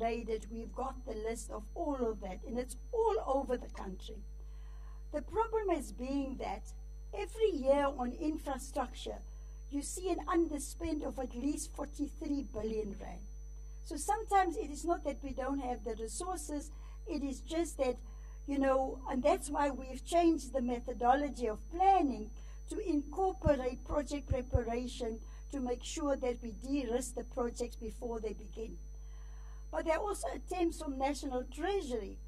We've got the list of all of that, and it's all over the country. The problem is being that every year on infrastructure, you see an underspend of at least 43 billion rand. So sometimes it is not that we don't have the resources, it is just that, you know, and that's why we've changed the methodology of planning to incorporate project preparation to make sure that we de-risk the projects before they begin. But there are also attempts from National Treasury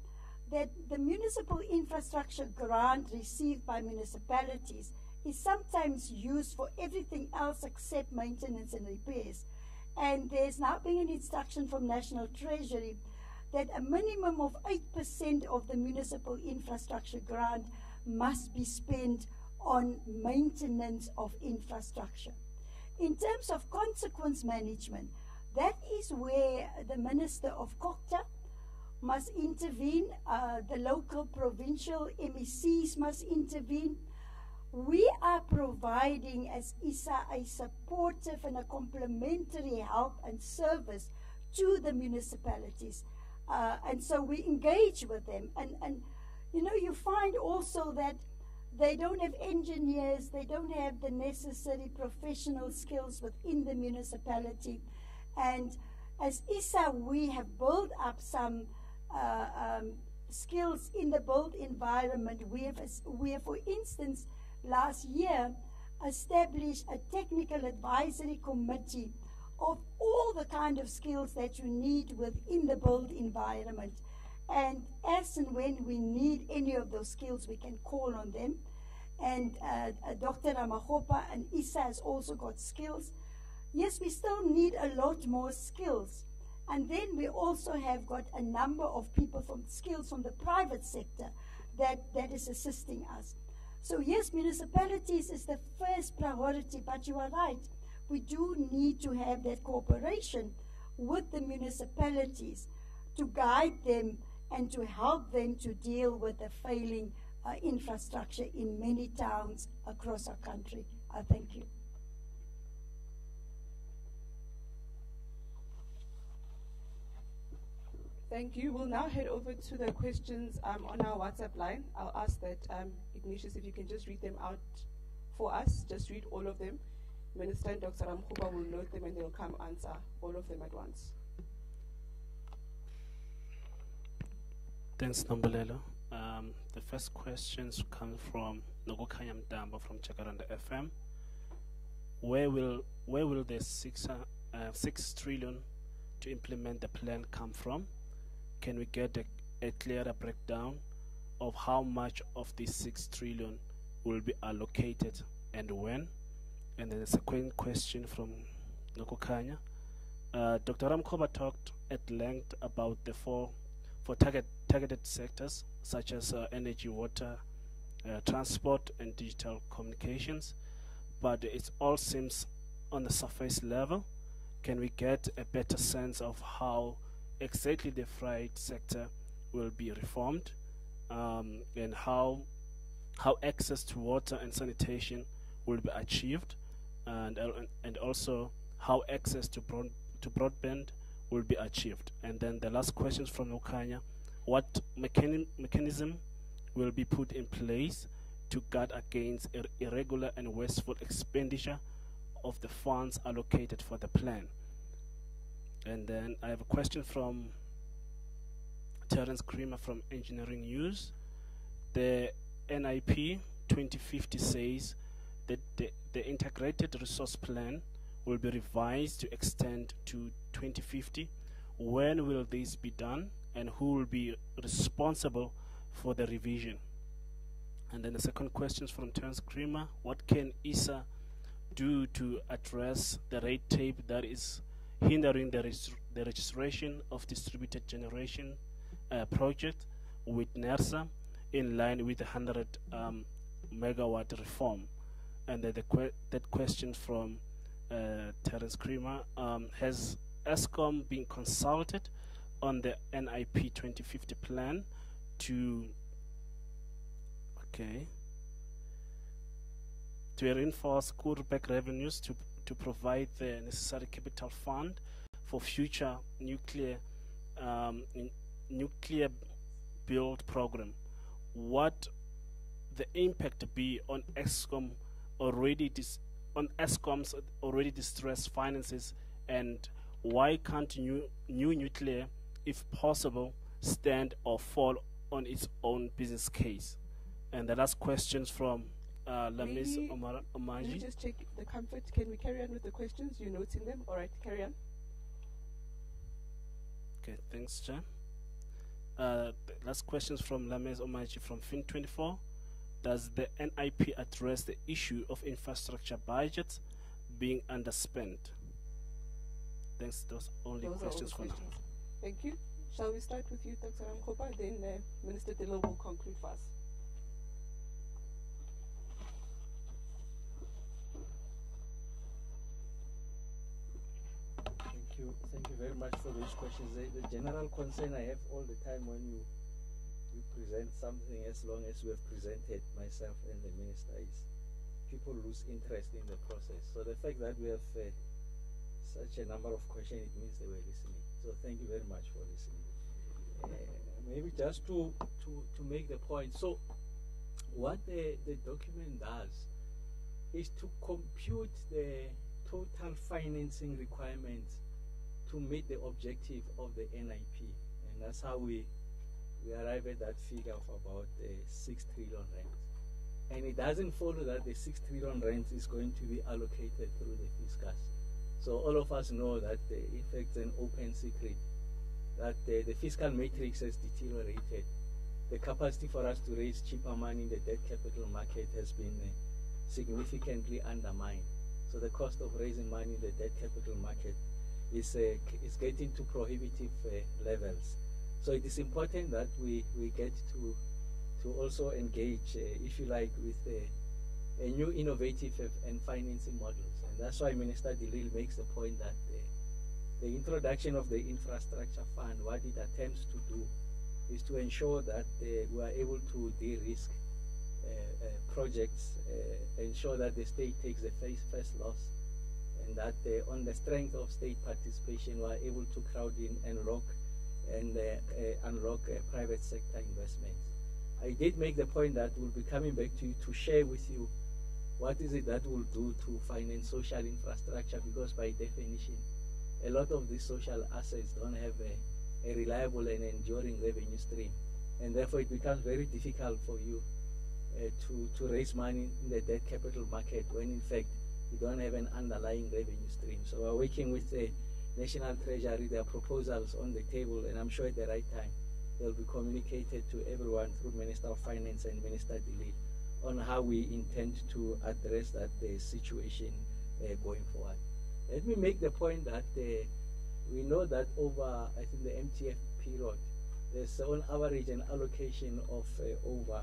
that the municipal infrastructure grant received by municipalities is sometimes used for everything else except maintenance and repairs. And there's now been an instruction from National Treasury that a minimum of 8% of the municipal infrastructure grant must be spent on maintenance of infrastructure. In terms of consequence management, that is where the Minister of COGTA must intervene, uh, the local provincial MECs must intervene. We are providing as ISA a supportive and a complementary help and service to the municipalities. Uh, and so we engage with them. And, and, you know, you find also that they don't have engineers, they don't have the necessary professional skills within the municipality. And as ISA, we have built up some uh, um, skills in the built environment. We have, we have, for instance, last year established a technical advisory committee of all the kind of skills that you need within the built environment. And as and when we need any of those skills, we can call on them. And uh, uh, Dr. Ramokgopa and ISA has also got skills. Yes, we still need a lot more skills. And then we also have got a number of people from skills from the private sector that, that is assisting us. So yes, municipalities is the first priority, but you are right. We do need to have that cooperation with the municipalities to guide them and to help them to deal with the failing uh, infrastructure in many towns across our country. I thank you. Thank you. We'll now head over to the questions um, on our WhatsApp line. I'll ask that um, Ignatius, if you can just read them out for us, just read all of them. Minister and Dr. Ramokgopa will note them and they'll come answer all of them at once. Thanks, Nombulelo. Um, the first questions come from Nogokanya Mdamba from Jacaranda FM. Where will where will the six uh, uh, six trillion to implement the plan come from? Can we get a, a clearer breakdown of how much of this six trillion will be allocated and when? And then the second question from Nokokanya. Uh, Dr. Ramokgopa talked at length about the four for target, targeted sectors such as uh, energy, water, uh, transport, and digital communications. But it all seems on the surface level. Can we get a better sense of how exactly the freight sector will be reformed um, and how how access to water and sanitation will be achieved and and also how access to broad, to broadband will be achieved. And then the last questions from Okanya, what mechani mechanism will be put in place to guard against ir irregular and wasteful expenditure of the funds allocated for the plan? And then I have a question from Terence Creamer from Engineering News. The NIP 2050 says that the, the integrated resource plan will be revised to extend to 2050. When will this be done and who will be responsible for the revision? And then the second question is from Terence Creamer. What can ISA do to address the red tape that is hindering the, the registration of distributed generation uh, project with NERSA in line with the 100 um, megawatt reform? And then the que that question from uh, Terence Creamer, um, has Eskom been consulted on the NIP 2050 plan to okay to reinforce back revenues to to provide the necessary capital fund for future nuclear um, nuclear build program, what the impact be on Eskom already dis- on Eskom's already distressed finances, and why can't new new nuclear, if possible, stand or fall on its own business case? And the last questions from uh, Lamis Omar Let me just check the comfort. Can we carry on with the questions? You're noting them? All right, carry on. Okay, thanks, Chair. Uh, last questions from Lames Omaji from Fin24. Does the NIP address the issue of infrastructure budgets being underspent? Thanks, those only Those questions are for the now. questions. Thank you. Shall we start with you, Dr. Ramokgopa? Then uh, Minister De Lille will conclude for us. Thank you. Thank you very much for those questions. The, the general concern I have all the time when you you present something as long as we have presented myself and the minister is people lose interest in the process. So the fact that we have uh, such a number of questions, it means they were listening. So thank you very much for listening. Uh, maybe just to, to, to make the point. So what the, the document does is to compute the total financing requirements to meet the objective of the NIP. And that's how we, we arrive at that figure of about uh, 6 trillion rand. And it doesn't follow that the 6 trillion rand is going to be allocated through the fiscus. So all of us know that uh, in fact an open secret that uh, the fiscal matrix has deteriorated. The capacity for us to raise cheaper money in the debt capital market has been uh, significantly undermined. So the cost of raising money in the debt capital market is, uh, is getting to prohibitive uh, levels. So it is important that we, we get to, to also engage, uh, if you like, with a new innovative and financing models. And that's why Minister De Lille makes the point that uh, the introduction of the infrastructure fund, what it attempts to do is to ensure that uh, we are able to de-risk uh, uh, projects, ensure that the state takes the first, first loss, and that uh, on the strength of state participation, we are able to crowd in and lock and uh, uh, unlock uh, private sector investments. I did make the point that we'll be coming back to you to share with you what is it that we'll do to finance social infrastructure because by definition, a lot of these social assets don't have a, a reliable and enduring revenue stream. And therefore it becomes very difficult for you uh, to, to raise money in the debt capital market when in fact you don't have an underlying revenue stream. So we're working with the National Treasury, there are proposals on the table and I'm sure at the right time they'll be communicated to everyone through Minister of Finance and Minister De Lille on how we intend to address that situation uh, going forward. Let me make the point that uh, we know that over, I think, the MTEF period, there's on average an allocation of uh, over,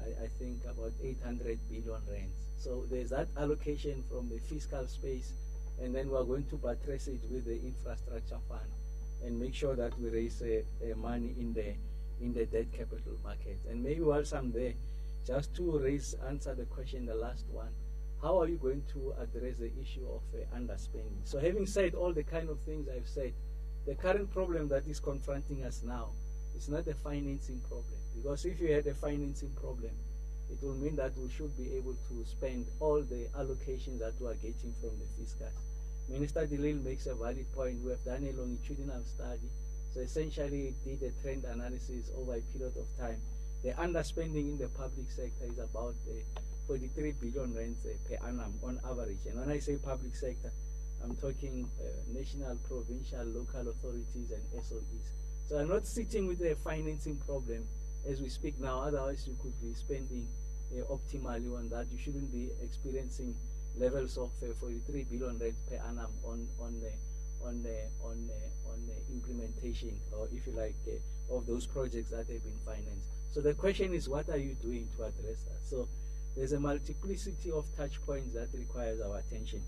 I, I think, about 800 billion rands. So there's that allocation from the fiscal space, and then we're going to buttress it with the infrastructure fund and make sure that we raise uh, uh, money in the in the debt capital market. And maybe whilst I'm there, just to raise answer the question, the last one, how are you going to address the issue of uh, underspending? So having said all the kind of things I've said, the current problem that is confronting us now is not a financing problem. Because if you had a financing problem, it will mean that we should be able to spend all the allocations that we are getting from the fiscus. Minister De Lille makes a valid point. We have done a longitudinal study. So essentially, it did a trend analysis over a period of time. The underspending in the public sector is about uh, 43 billion rands uh, per annum on average. And when I say public sector, I'm talking uh, national, provincial, local authorities, and SOEs. So I'm not sitting with a financing problem as we speak now. Otherwise, you could be spending uh, optimally on that. You shouldn't be experiencing levels of uh, 43 billion rand per annum on on on on on implementation, or if you like, uh, of those projects that have been financed. So the question is, what are you doing to address that? So there's a multiplicity of touch points that requires our attention.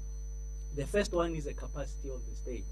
The first one is the capacity of the state.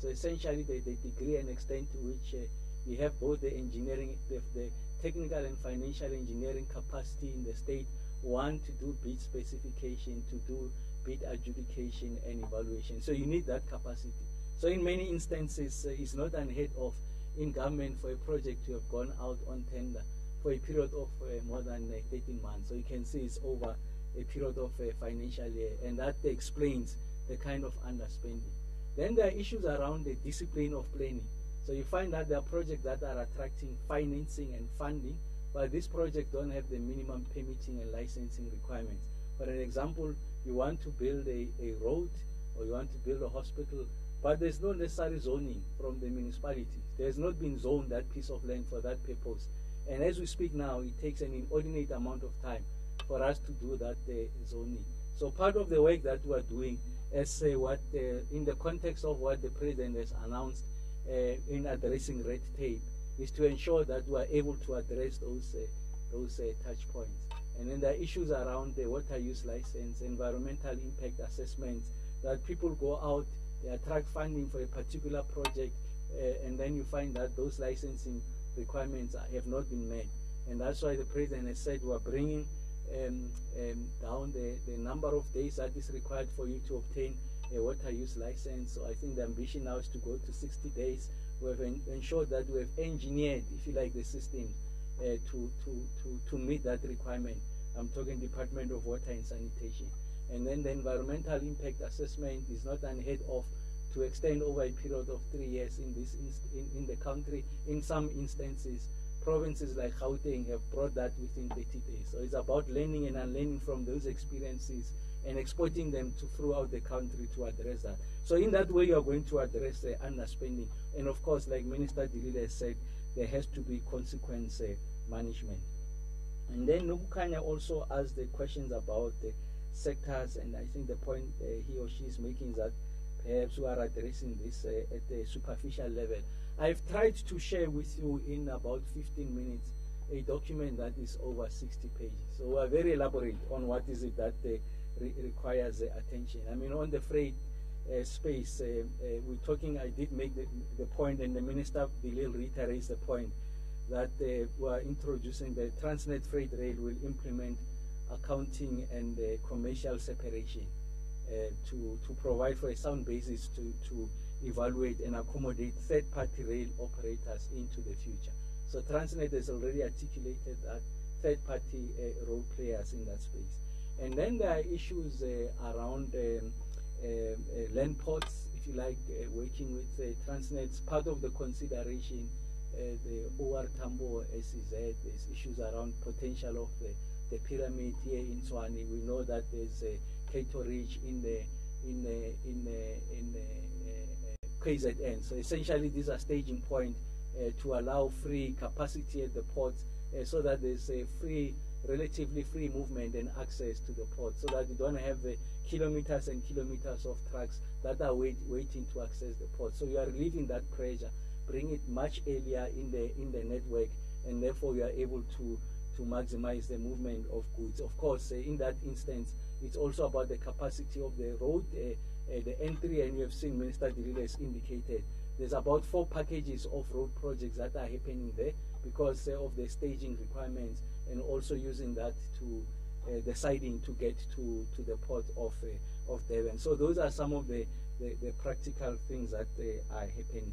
So essentially, the, the degree and extent to which we have both the engineering, the, the technical and financial engineering capacity in the state, one to do bid specification, to do bid adjudication and evaluation. So you need that capacity. So in many instances, uh, it's not unheard of in government for a project to have gone out on tender for a period of uh, more than uh, 13 months. So you can see it's over a period of a financial year, and that explains the kind of underspending. Then there are issues around the discipline of planning. So you find that there are projects that are attracting financing and funding, but these projects don't have the minimum permitting and licensing requirements. For an example, you want to build a, a road or you want to build a hospital, but there's no necessary zoning from the municipality. There's not been zoned that piece of land for that purpose. And as we speak now, it takes an inordinate amount of time for us to do that uh, zoning. So part of the work that we are doing as uh, what, uh, in the context of what the president has announced in addressing red tape, is to ensure that we are able to address those uh, those uh, touch points. And then the issues around the water use license, environmental impact assessments, that people go out, they attract funding for a particular project, uh, and then you find that those licensing requirements have not been met. And that's why the president has said we're bringing um, um, down the, the number of days that is required for you to obtain a water use license. So I think the ambition now is to go to 60 days. We have en ensured that we have engineered, if you like, the system uh, to, to, to, to meet that requirement. I'm talking Department of Water and Sanitation. And then the environmental impact assessment is not unheard of to extend over a period of three years in this in, in the country. In some instances, provinces like Gauteng have brought that within 30 days. So it's about learning and unlearning from those experiences and exporting them to throughout the country to address that. So in that way, you are going to address the underspending. And of course, like Minister De Lille said, there has to be consequence uh, management. And then Nukukanya also asked the questions about the sectors, and I think the point uh, he or she is making is that perhaps we are addressing this uh, at the superficial level. I've tried to share with you in about 15 minutes a document that is over 60 pages. So we're very elaborate on what is it that uh, re requires attention. I mean, on the freight uh, space, uh, uh, we're talking, I did make the, the point, and the Minister De Lille reiterates the point, that we're introducing the Transnet Freight Rail will implement accounting and commercial separation to, to provide for a sound basis to, to evaluate and accommodate third-party rail operators into the future. So Transnet has already articulated that third-party uh, role players in that space. And then there are issues uh, around um, uh, uh land ports, if you like, working with Transnet's part of the consideration, the OR Tambo SEZ, there's issues around potential of the, the pyramid here in Tshwane. We know that there's a Cato Ridge in the in the, in the, in the, KZN. So essentially, these are staging point uh, to allow free capacity at the ports uh, so that there's a free relatively free movement and access to the port so that you don't have uh, kilometers and kilometers of trucks that are wait, waiting to access the port. So you are relieving that pressure, bring it much earlier in the in the network, and therefore you are able to to maximize the movement of goods. Of course, uh, in that instance, it's also about the capacity of the road, uh, uh, the entry, and you have seen Minister De Lille has indicated there's about four packages of road projects that are happening there because uh, of the staging requirements and also using that to uh, the siding to get to, to the port of, uh, of Durban. So those are some of the, the, the practical things that uh, are happening.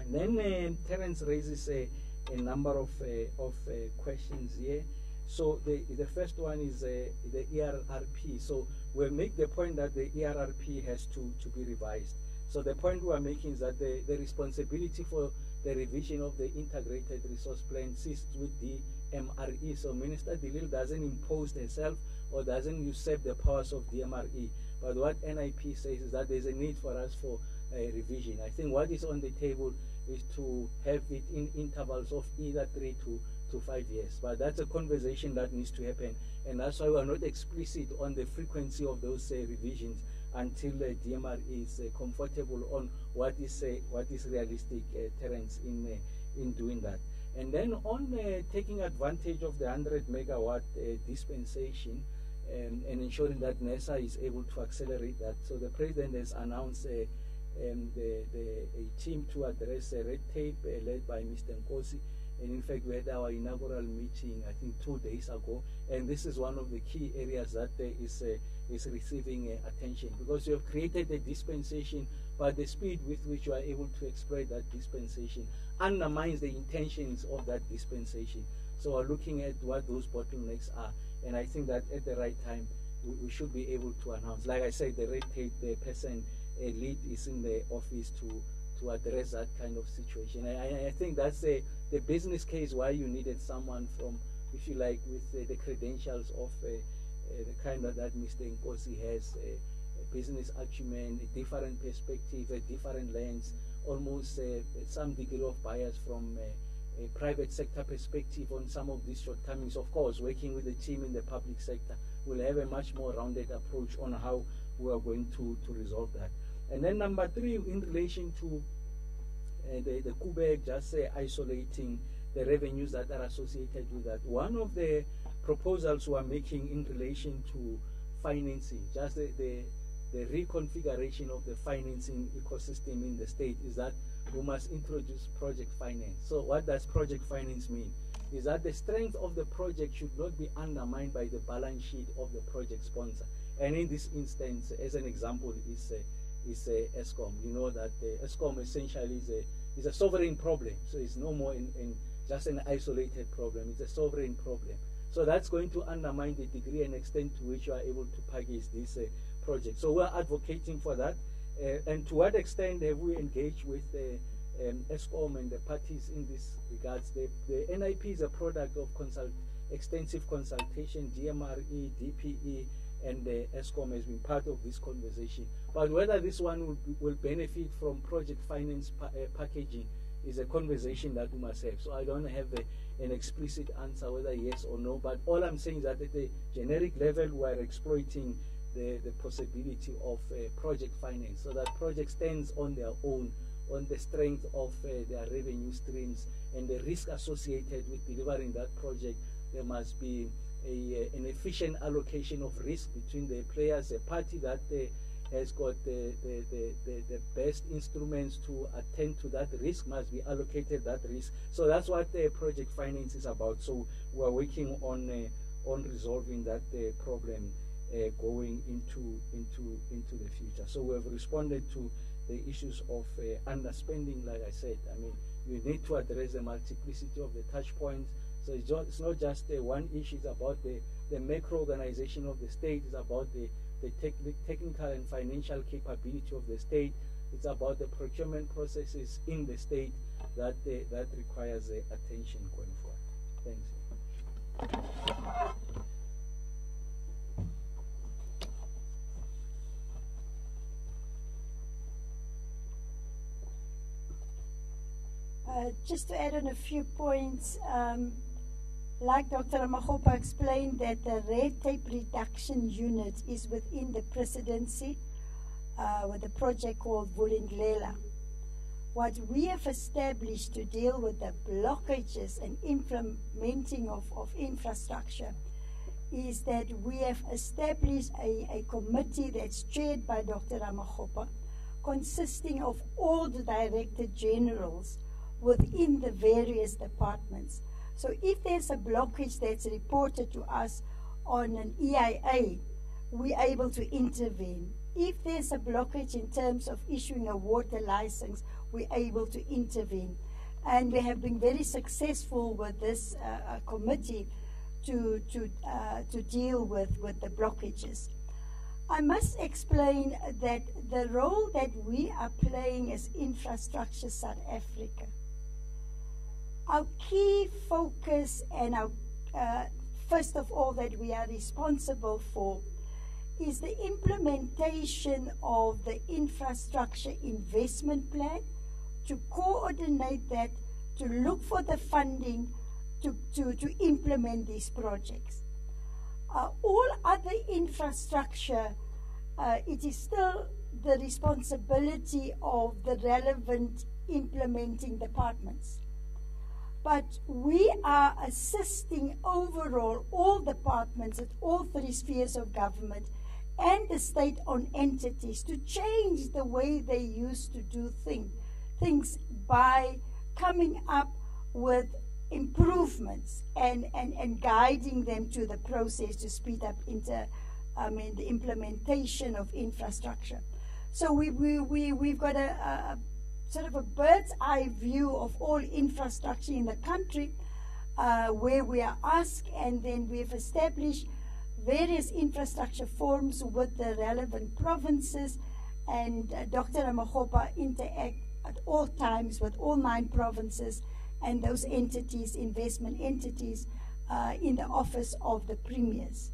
And then uh, Terence raises a, a number of, uh, of uh, questions here. So the, the first one is the ERRP. So we make the point that the ERRP has to, to be revised. So the point we are making is that the, the responsibility for the revision of the integrated resource plan sits with the MRE. So Minister De Lille doesn't impose herself or doesn't usurp the powers of the MRE. But what NIP says is that there's a need for us for a revision. I think what is on the table is to have it in intervals of either three to, to five years. But that's a conversation that needs to happen. And that's why we're not explicit on the frequency of those uh, revisions until uh, DMR is uh, comfortable on what is uh, what is realistic uh, Terence in uh, in doing that. And then on uh, taking advantage of the 100 megawatt uh, dispensation and ensuring that NERSA is able to accelerate that. So the president has announced uh, um, the, the, a team to address red tape uh, led by Mr. Nkosi. And in fact, we had our inaugural meeting, I think, two days ago. And this is one of the key areas that uh, is is receiving uh, attention because you have created a dispensation, but the speed with which you are able to exploit that dispensation undermines the intentions of that dispensation. So we're looking at what those bottlenecks are, and I think that at the right time we, we should be able to announce. Like I said, the red tape, the person a lead is in the office to to address that kind of situation. I, I think that's a, the business case why you needed someone from, if you like, with uh, the credentials of uh, uh, the kind of that Mr. Nkosi has, uh, a business acumen, a different perspective, a different lens, almost uh, some degree of bias from uh, a private sector perspective on some of these shortcomings. Of course, working with the team in the public sector will have a much more rounded approach on how we are going to, to resolve that. And then number three, in relation to uh, the, the just uh, isolating the revenues that are associated with that. One of the proposals we are making in relation to financing, just the, the, the reconfiguration of the financing ecosystem in the state is that we must introduce project finance. So what does project finance mean? Is that the strength of the project should not be undermined by the balance sheet of the project sponsor. And in this instance, as an example, is uh, is uh, Eskom. You know that uh, Eskom essentially is a is a sovereign problem. So it's no more in, in just an isolated problem. It's a sovereign problem. So that's going to undermine the degree and extent to which you are able to package this uh, project. So we're advocating for that. Uh, and to what extent have we engaged with uh, um, Eskom and the parties in this regards? The, the NIP is a product of consult, extensive consultation, DMRE, DPE, and uh, Eskom has been part of this conversation. But whether this one will, will benefit from project finance pa uh, packaging is a conversation that we must have. So I don't have a, an explicit answer whether yes or no, but all I'm saying is that at the generic level, we are exploiting the, the possibility of uh, project finance so that project stands on their own on the strength of uh, their revenue streams and the risk associated with delivering that project. There must be a, an efficient allocation of risk between the players, a party that uh, has got the, the, the, the, the best instruments to attend to that risk must be allocated that risk. So that's what the project finance is about. So we're working on uh, on resolving that uh, problem uh, going into into into the future. So we have responded to the issues of uh, underspending, like I said. I mean, you need to address the multiplicity of the touch points so it's, just, it's not just one issue, it's about the, the macro organization of the state, it's about the, the technical and financial capability of the state, it's about the procurement processes in the state that, that requires attention going forward. Thanks. Uh, just to add on a few points, um, like Dr. Ramokgopa explained, that the red tape reduction unit is within the presidency uh, with a project called Vulindlela. What we have established to deal with the blockages and implementing of, of infrastructure is that we have established a, a committee that's chaired by Dr. Ramokgopa, consisting of all the director generals within the various departments so if there's a blockage that's reported to us on an EIA, we're able to intervene. If there's a blockage in terms of issuing a water license, we're able to intervene. And we have been very successful with this uh, uh, committee to, to, uh, to deal with, with the blockages. I must explain that the role that we are playing as Infrastructure South Africa our key focus and our, uh, first of all, that we are responsible for is the implementation of the infrastructure investment plan to coordinate that, to look for the funding to, to, to implement these projects. Uh, all other infrastructure, uh, it is still the responsibility of the relevant implementing departments but we are assisting overall all departments at all three spheres of government and the state-owned entities to change the way they used to do thing, things by coming up with improvements and, and, and guiding them to the process to speed up inter, I mean, the implementation of infrastructure. So we, we, we, we've got a, a sort of a bird's eye view of all infrastructure in the country uh, where we are asked, and then we've established various infrastructure forums with the relevant provinces, and uh, Dr. Ramokgopa interact at all times with all nine provinces and those entities, investment entities, uh, in the office of the premiers.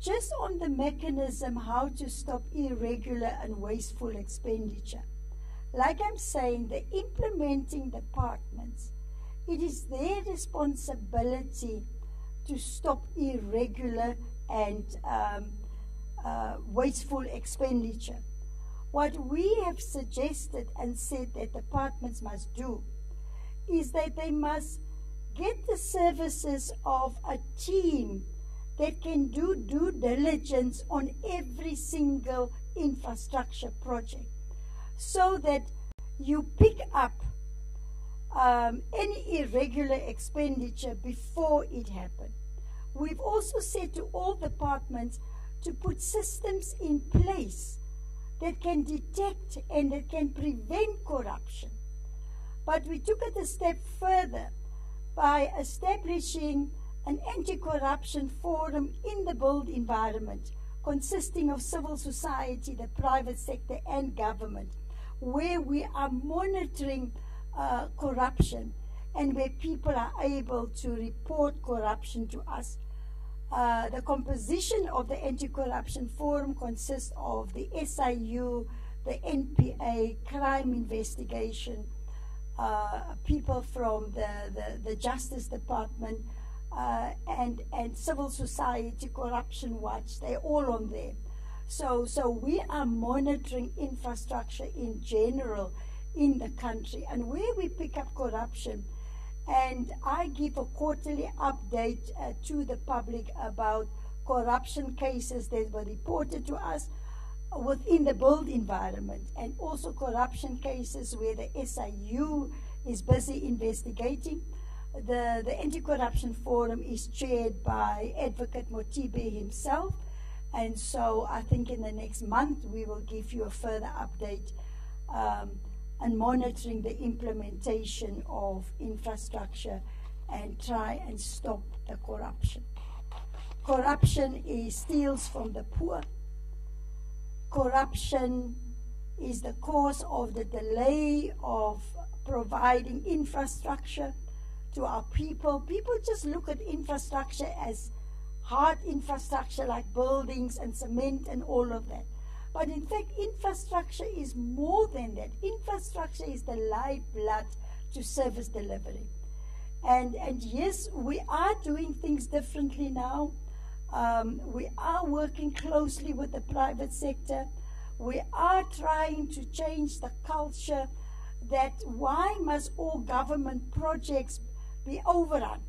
Just on the mechanism how to stop irregular and wasteful expenditure. Like I'm saying, the implementing departments, it is their responsibility to stop irregular and um, uh, wasteful expenditure. What we have suggested and said that departments must do is that they must get the services of a team that can do due diligence on every single infrastructure project so that you pick up um, any irregular expenditure before it happened. We've also said to all departments to put systems in place that can detect and that can prevent corruption. But we took it a step further by establishing an anti-corruption forum in the built environment consisting of civil society, the private sector and government, where we are monitoring uh, corruption and where people are able to report corruption to us. Uh, the composition of the anti-corruption forum consists of the SIU, the NPA, crime investigation, uh, people from the, the, the Justice Department, uh, and, and civil society, corruption watch, they're all on there. So, so we are monitoring infrastructure in general in the country and where we pick up corruption. And I give a quarterly update uh, to the public about corruption cases that were reported to us within the built environment and also corruption cases where the SIU is busy investigating. The, the Anti-Corruption Forum is chaired by Advocate Mothibi himself. And so I think in the next month we will give you a further update um, and monitoring the implementation of infrastructure and try and stop the corruption. Corruption is steals from the poor. Corruption is the cause of the delay of providing infrastructure to our people. People just look at infrastructure as hard infrastructure like buildings and cement and all of that. But in fact, infrastructure is more than that. Infrastructure is the lifeblood to service delivery. And, and yes, we are doing things differently now. Um, we are working closely with the private sector. We are trying to change the culture that why must all government projects be overrun?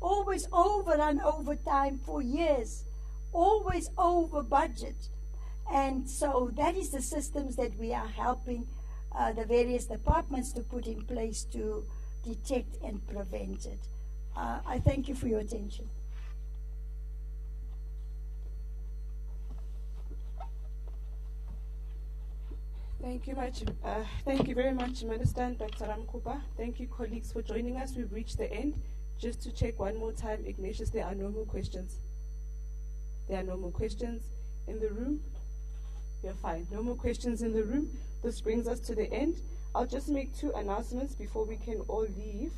Always overrun over time for years, always over budget. And so that is the systems that we are helping uh, the various departments to put in place to detect and prevent it. Uh, I thank you for your attention. Thank you much. Uh, thank you very much, Minister Dr. Ramokgopa. Thank you, colleagues, for joining us. We've reached the end. Just to check one more time, Ignatius, there are no more questions. There are no more questions in the room. You're fine. No more questions in the room. This brings us to the end. I'll just make two announcements before we can all leave.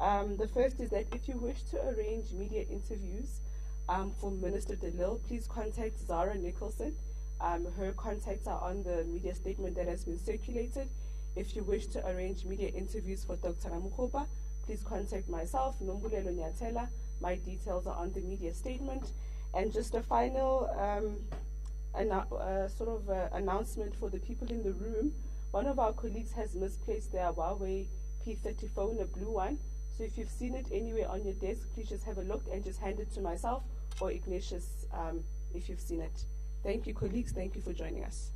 Um, the first is that if you wish to arrange media interviews um, for Minister De Lille, please contact Zara Nicholson. Um, her contacts are on the media statement that has been circulated. If you wish to arrange media interviews for Dr. Ramokgopa, please contact myself, Nombulelo Nyatela. My details are on the media statement. And just a final um, uh, sort of uh, announcement for the people in the room. One of our colleagues has misplaced their Huawei P30 phone, a blue one. So if you've seen it anywhere on your desk, please just have a look and just hand it to myself or Ignatius um, if you've seen it. Thank you, colleagues. Thank you for joining us.